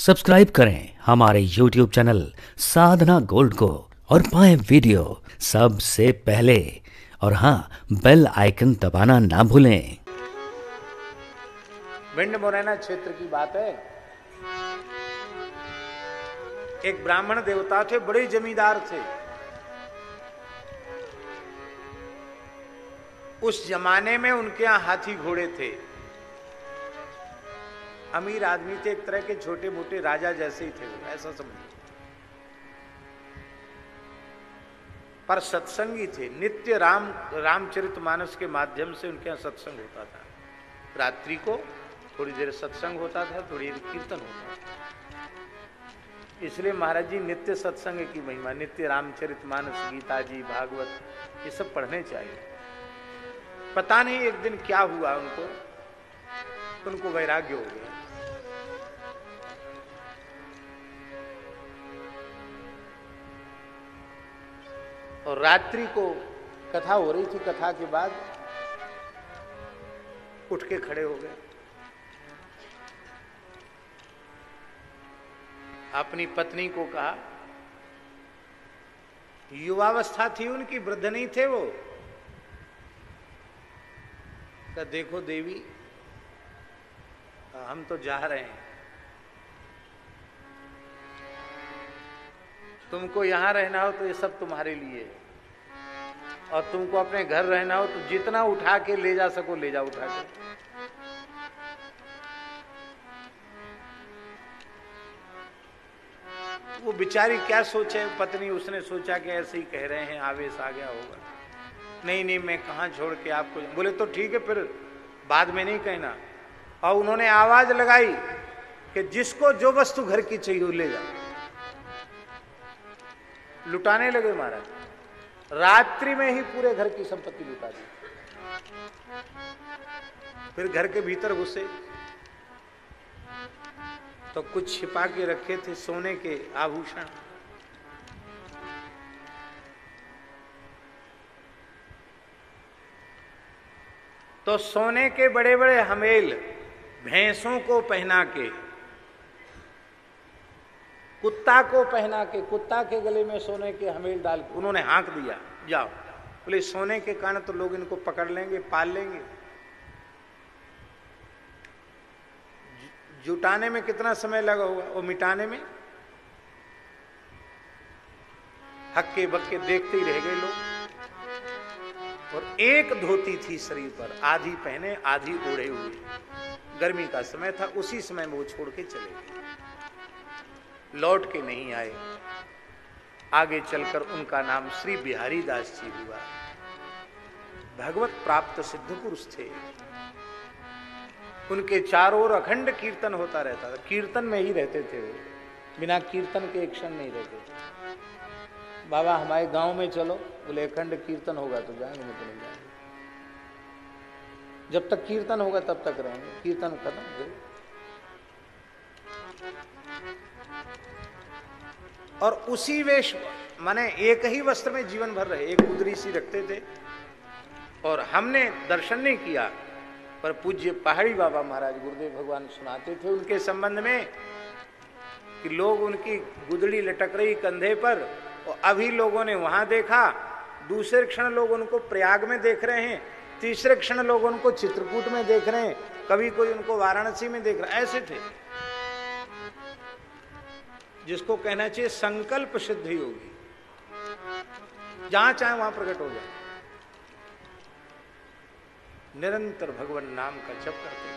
Subscribe करें हमारे YouTube channel साधना gold को और पाएँ वीडियो सबसे पहले। और हाँ बेल आइकन दबाना ना भूलें। भिंड मुरैना क्षेत्र की बात है। एक ब्राह्मण देवता थे, बड़े जमींदार थे। उस जमाने में उनके यहाँ हाथी घोड़े थे। अमीर आदमी थे, एक तरह के छोटे मोटे राजा जैसे ही थे वो, ऐसा समझो पर सत्संगी थे, नित्य राम, रामचरित मानस के माध्यम से उनके यहाँ सत्संग होता था। रात्रि को थोड़ी देर सत्संग होता था, थोड़ी देर कीर्तन होता था। इसलिए महाराज जी, नित्य सत्संग की महिमा, नित्य रामचरित मानस, गीता जी, भागवत, ये सब पढ़ने चाहिए। पता नहीं एक दिन क्या हुआ उनको। उनको वैराग्य हो गया। और रात्रि को कथा हो रही थी, कथा के बाद उठ के खड़े हो गए। अपनी पत्नी को कहा, युवावस्था थी उनकी, वृद्ध नहीं थे वो। का देखो देवी हम तो जा रहे हैं। तुमको यहाँ रहना हो तो ये सब तुम्हारे लिए। और तुमको अपने घर रहना हो तो जितना उठा के ले जा सको, ले जा उठा के। वो बिचारी क्या सोचे, पत्नी उसने सोचा कि ऐसे ही कह रहे हैं, आवेश आ गया होगा। नहीं नहीं, मैं कहा छोड़ के आपको बोले तो ठीक है, फिर बाद में नहीं कहना। और उन्होंने आवाज़ लगाई कि जिसको जो वस्तु घर की चाहिए ले जा। लुटाने लगे महाराज। रात्रि में ही पूरे घर की संपत्ति लुटा दी। फिर घर के भीतर घुसे। तो कुछ छिपा के रखे थे सोने के आभूषण। तो सोने के बड़े बड़े हमेल भैंसों को पहना के, कुत्ता को पहना के, कुत्ता के गले में सोने के हमेल डाल के, उन्होंने हाँक दिया, जाओ। बोले, सोने के कारण तो लोग इनको पकड़ लेंगे, पाल लेंगे। जुटाने में कितना समय लगा होगा? वो मिटाने में? हक्के बक्के देखते ही रह गए लोग। और एक धोती थी शरीर पर, आधी पहने, आधी ओढ़े हुए। गर्मी का समय था, उसी समय में वो छोड़ के चले गए। लौट के नहीं आए। आगे चलकर उनका नाम श्री बिहारी दास जी हुआ। भगवत प्राप्त सिद्ध पुरुष थे। उनके चारों ओर अखंड कीर्तन होता रहता था। कीर्तन में ही रहते थे वो। बिना कीर्तन के एक क्षण नहीं रहते थे। बाबा, हमारे गाँव में चलो। बोले, अखंड कीर्तन होगा तो जाएँगे तो नहीं जाएँगे। जब तक कीर्तन होगा तब तक रहेंगे। कीर्तन खत्म और उसी वेश, माने एक ही वस्त्र में जीवन भर रहे, एक उदरी सी रखते थे। और हमने दर्शन नहीं किया, पर पूज्य पहाड़ी बाबा महाराज गुरुदेव भगवान सुनाते थे उनके संबंध में कि लोग उनकी गुदड़ी लटक रही कंधे पर, और अभी लोगों ने वहाँ देखा, दूसरे क्षण लोग उनको प्रयाग में देख रहे हैं। तीसरे क्षण लोग उनको चित्रकूट में देख रहे हैं, कभी कोई उनको वाराणसी में देख रहा ऐसे थे। जिसको कहना चाहिए संकल्प सिद्धि होगी जहाँ चाहे वहाँ प्रकट हो जाए। निरंतर भगवान नाम का जप करते